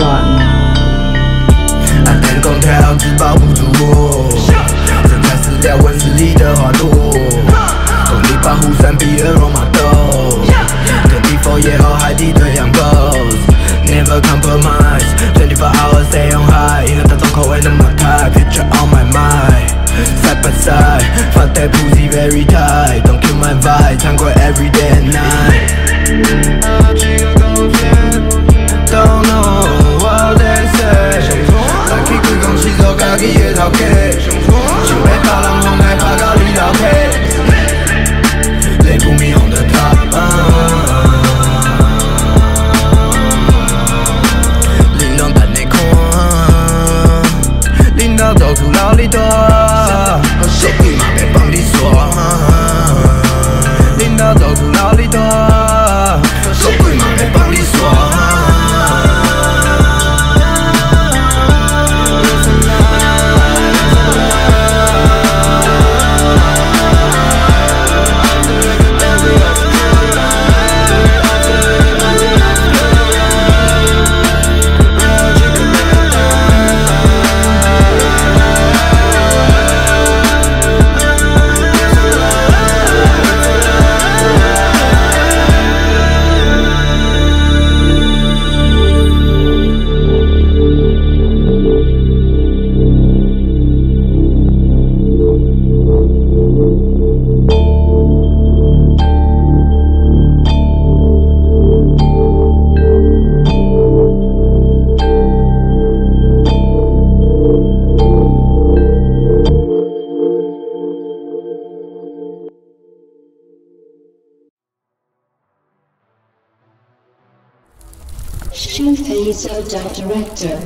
断。暗恋空调纸包不住我，正在撕掉温室里的花朵。用力保护三 B 二罗马豆，对 before the young boss。Never compromise 24 hours stay on high 因为他从口味那么 tie. Picture on my mind Side by side Fuck that pussy very tight Don't kill my vibe 穿过 every day and night SHUFEIZOU Director